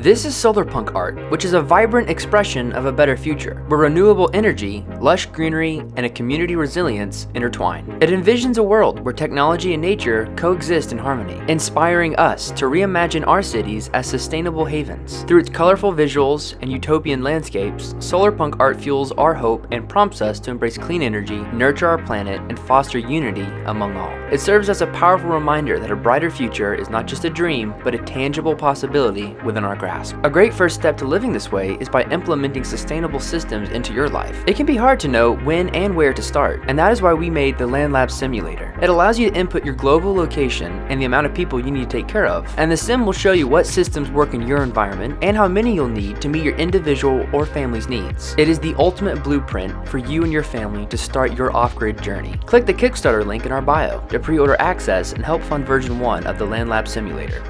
This is Solarpunk art, which is a vibrant expression of a better future, where renewable energy, lush greenery, and a community resilience intertwine. It envisions a world where technology and nature coexist in harmony, inspiring us to reimagine our cities as sustainable havens. Through its colorful visuals and utopian landscapes, Solarpunk art fuels our hope and prompts us to embrace clean energy, nurture our planet, and foster unity among all. It serves as a powerful reminder that a brighter future is not just a dream, but a tangible possibility within our grasp grasp. A great first step to living this way is by implementing sustainable systems into your life. It can be hard to know when and where to start, and that is why we made the LandLab Simulator. It allows you to input your global location and the amount of people you need to take care of, and the sim will show you what systems work in your environment and how many you'll need to meet your individual or family's needs. It is the ultimate blueprint for you and your family to start your off-grid journey. Click the Kickstarter link in our bio to pre-order access and help fund version 1 of the LandLab Simulator.